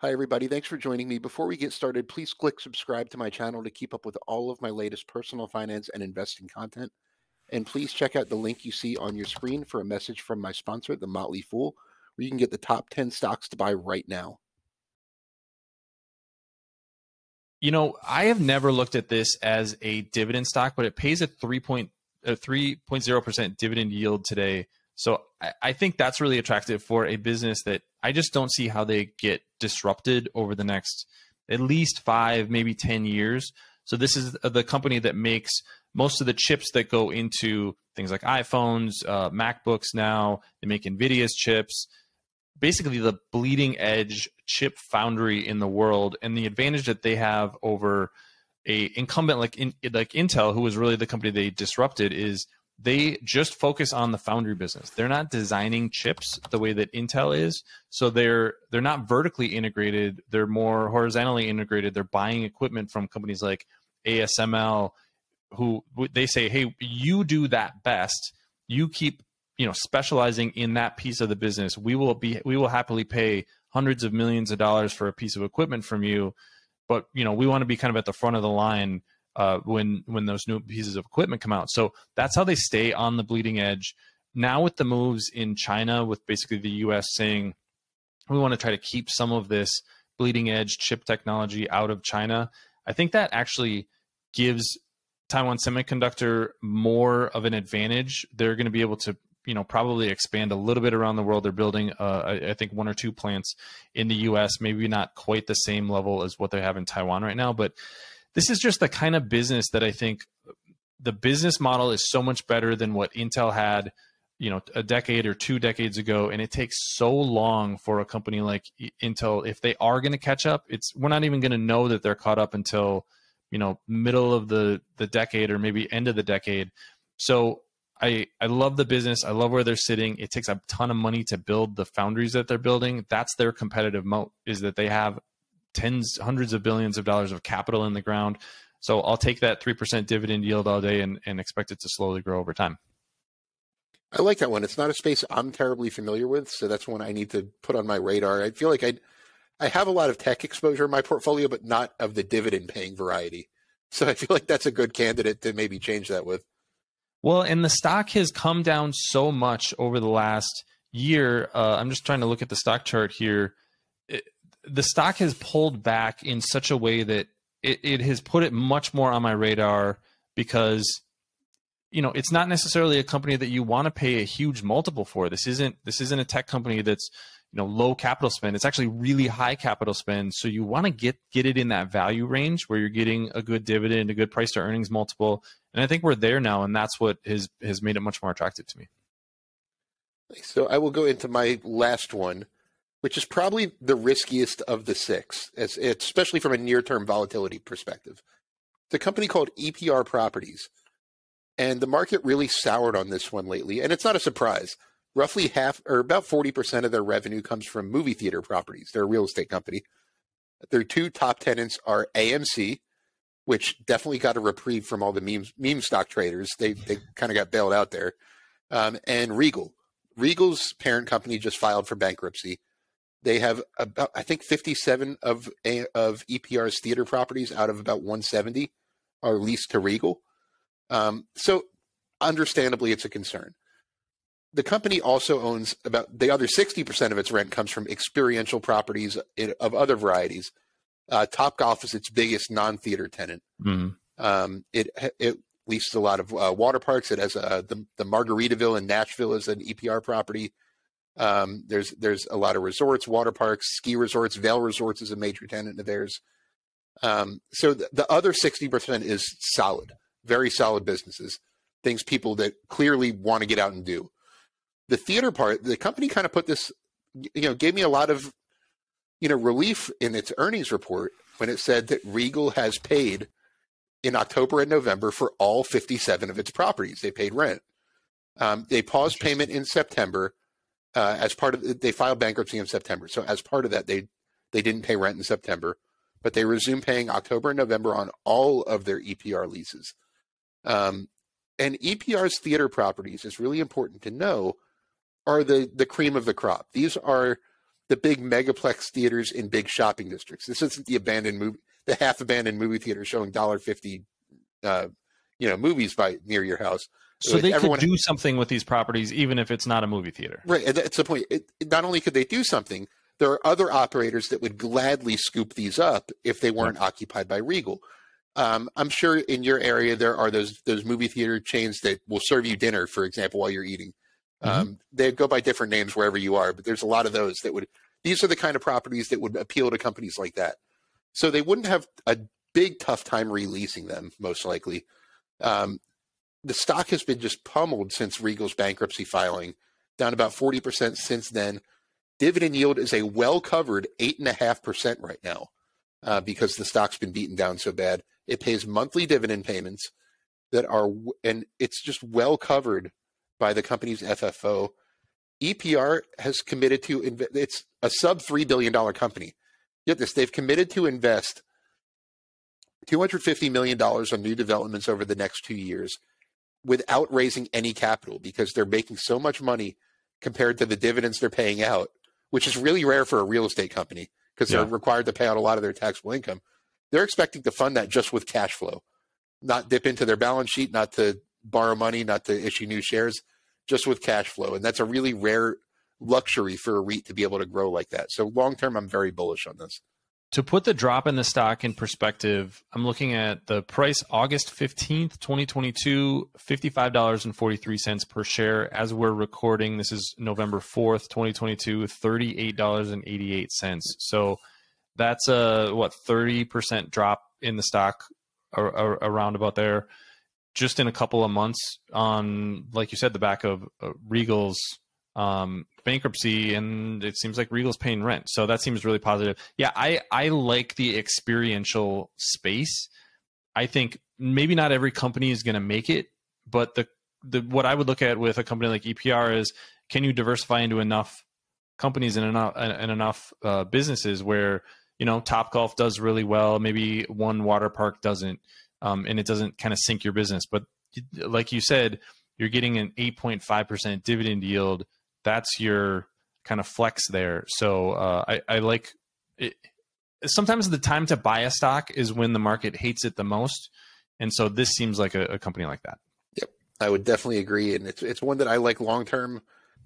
Hi, everybody. Thanks for joining me. Before we get started, please click subscribe to my channel to keep up with all of my latest personal finance and investing content. And please check out the link you see on your screen for a message from my sponsor, The Motley Fool, where you can get the top 10 stocks to buy right now. You know, I have never looked at this as a dividend stock, but it pays a 3.0% dividend yield today. So I, I think that's really attractive for a business that I just don't see how they get disrupted over the next at least five, maybe 10 years. So this is the company that makes most of the chips that go into things like iPhones, uh, MacBooks now. They make NVIDIA's chips, basically the bleeding edge chip foundry in the world. And the advantage that they have over a incumbent like in, like Intel, who was really the company they disrupted, is they just focus on the foundry business. They're not designing chips the way that Intel is. So they're they're not vertically integrated. They're more horizontally integrated. They're buying equipment from companies like ASML who they say, "Hey, you do that best. You keep, you know, specializing in that piece of the business. We will be we will happily pay hundreds of millions of dollars for a piece of equipment from you, but, you know, we want to be kind of at the front of the line uh, when when those new pieces of equipment come out. So that's how they stay on the bleeding edge. Now with the moves in China, with basically the U.S. saying we want to try to keep some of this bleeding edge chip technology out of China, I think that actually gives Taiwan Semiconductor more of an advantage. They're going to be able to you know probably expand a little bit around the world. They're building, uh, I, I, think, one or two plants in the U.S. Maybe not quite the same level as what they have in Taiwan right now, but this is just the kind of business that I think the business model is so much better than what Intel had, you know, a decade or two decades ago. And it takes so long for a company like Intel, if they are going to catch up, it's we're not even going to know that they're caught up until, you know, middle of the the decade or maybe end of the decade. So I I love the business. I love where they're sitting. It takes a ton of money to build the foundries that they're building. That's their competitive moat is that they have tens, hundreds of billions of dollars of capital in the ground. So I'll take that 3% dividend yield all day and, and expect it to slowly grow over time. I like that one. It's not a space I'm terribly familiar with, so that's one I need to put on my radar. I feel like I I have a lot of tech exposure in my portfolio, but not of the dividend paying variety. So I feel like that's a good candidate to maybe change that with. Well, and the stock has come down so much over the last year. Uh, I'm just trying to look at the stock chart here the stock has pulled back in such a way that it, it has put it much more on my radar because you know it's not necessarily a company that you want to pay a huge multiple for. This isn't this isn't a tech company that's you know low capital spend. It's actually really high capital spend. So you want to get get it in that value range where you're getting a good dividend a good price to earnings multiple. And i think we're there now and that's what has has made it much more attractive to me. So i will go into my last one which is probably the riskiest of the six, as, especially from a near term volatility perspective. It's a company called EPR Properties. And the market really soured on this one lately. And it's not a surprise. Roughly half or about 40% of their revenue comes from movie theater properties. They're a real estate company. Their two top tenants are AMC, which definitely got a reprieve from all the meme, meme stock traders. They, they kind of got bailed out there. Um, and Regal. Regal's parent company just filed for bankruptcy. They have about, I think, 57 of of EPR's theater properties out of about 170 are leased to Regal. Um, so, understandably, it's a concern. The company also owns about the other 60% of its rent comes from experiential properties of other varieties. Uh, Topgolf is its biggest non-theater tenant. Mm-hmm. Um, it it leases a lot of uh, water parks. It has uh, the the Margaritaville in Nashville is an EPR property. Um, there's there's a lot of resorts, water parks, ski resorts. Vail Resorts is a major tenant of theirs. Um, so the, the other sixty percent is solid, very solid businesses, things people that clearly want to get out and do. The theater part, the company kind of put this, you know, gave me a lot of, you know, relief in its earnings report when it said that Regal has paid in October and November for all 57 of its properties. They paid rent. Um, they paused payment in September uh, as part of they filed bankruptcy in September. So as part of that, they they didn't pay rent in September, but they resumed paying October and November on all of their EPR leases. Um, and EPR's theater properties is really important to know are the the cream of the crop. These are the big megaplex theaters in big shopping districts. This isn't the abandoned movie, the half abandoned movie theater showing dollar fifty, uh, you know, movies by near your house. So they could do something with these properties, even if it's not a movie theater. Right. And that's the point. It, not only could they do something, there are other operators that would gladly scoop these up if they weren't right. occupied by Regal. Um, I'm sure in your area there are those those movie theater chains that will serve you dinner, for example, while you're eating. Mm-hmm. Um, they go by different names wherever you are, but there's a lot of those that would. These are the kind of properties that would appeal to companies like that. So they wouldn't have a big tough time releasing them, most likely. Um, the stock has been just pummeled since Regal's bankruptcy filing, down about 40% since then. Dividend yield is a well covered 8.5% right now uh, because the stock's been beaten down so bad. It pays monthly dividend payments that are, and it's just well covered by the company's FFO. EPR has committed to, inv- it's a sub $3 billion company. Get this, they've committed to invest $250 million on new developments over the next two years without raising any capital because they're making so much money compared to the dividends they're paying out, which is really rare for a real estate company because yeah. they're required to pay out a lot of their taxable income. They're expecting to fund that just with cash flow, not dip into their balance sheet, not to borrow money, not to issue new shares, just with cash flow. And that's a really rare luxury for a REIT to be able to grow like that. So long term, I'm very bullish on this. To put the drop in the stock in perspective, I'm looking at the price August 15th, 2022, $55.43 per share. As we're recording, this is November 4th, 2022, $38.88. So that's a, what, 30% drop in the stock around about there just in a couple of months on, like you said, the back of uh, Regal's um, bankruptcy, and it seems like Regal's paying rent. So that seems really positive. Yeah, I I like the experiential space. I think maybe not every company is going to make it, but the the what I would look at with a company like EPR is can you diversify into enough companies and enough and enough uh, businesses where you know Topgolf does really well, maybe one water park doesn't, um, and it doesn't kind of sink your business. But like you said, you're getting an 8.5% dividend yield that's your kind of flex there. So uh, I, I like it. Sometimes the time to buy a stock is when the market hates it the most, and so this seems like a, a company like that. Yep, I would definitely agree, and it's it's one that I like long term.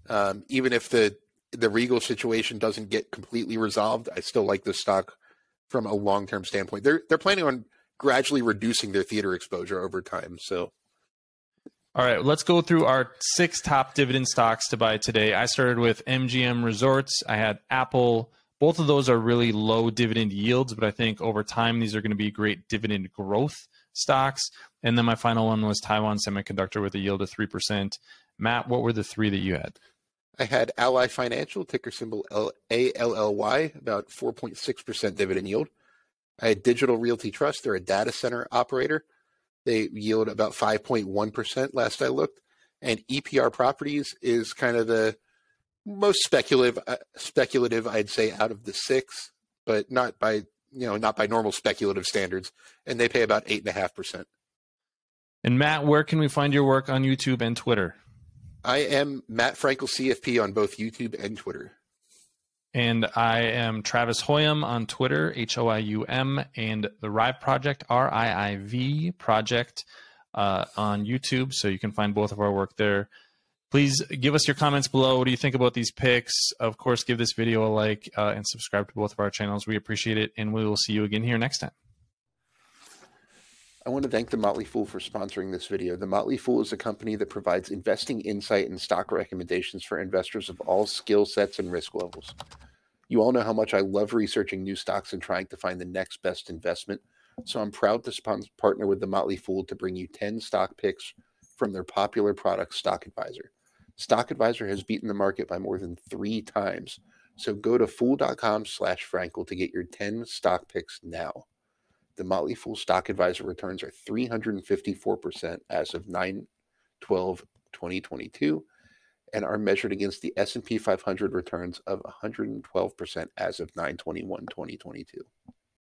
Um, even if the the Regal situation doesn't get completely resolved, I still like this stock from a long term standpoint. They're they're planning on gradually reducing their theater exposure over time. So all right, let's go through our six top dividend stocks to buy today. I started with MGM Resorts. I had Apple. Both of those are really low dividend yields, but I think over time these are going to be great dividend growth stocks. And then my final one was Taiwan Semiconductor with a yield of 3%. Matt, what were the three that you had? I had Ally Financial, ticker symbol ALLY, about 4.6% dividend yield. I had Digital Realty Trust, they're a data center operator. They yield about 5.1% last I looked. And EPR Properties is kind of the most speculative, uh, speculative I'd say out of the six, but not by you know not by normal speculative standards. And they pay about eight and a half percent. And Matt, where can we find your work on YouTube and Twitter? I am Matt Frankel CFP on both YouTube and Twitter. And I am Travis Hoium on Twitter, H O I U M, and the RIIV Project, R I I V Project, uh, on YouTube. So you can find both of our work there. Please give us your comments below. What do you think about these picks? Of course, give this video a like uh, and subscribe to both of our channels. We appreciate it, and we will see you again here next time. I want to thank The Motley Fool for sponsoring this video. The Motley Fool is a company that provides investing insight and stock recommendations for investors of all skill sets and risk levels. You all know how much I love researching new stocks and trying to find the next best investment. So I'm proud to sponsor, partner with The Motley Fool to bring you 10 stock picks from their popular product, Stock Advisor. Stock Advisor has beaten the market by more than three times. So go to fool.com slash Frankel to get your 10 stock picks now the Motley Fool Stock Advisor returns are 354% as of 9 12 2022 and are measured against the S&P 500 returns of 112% as of 9 21 2022.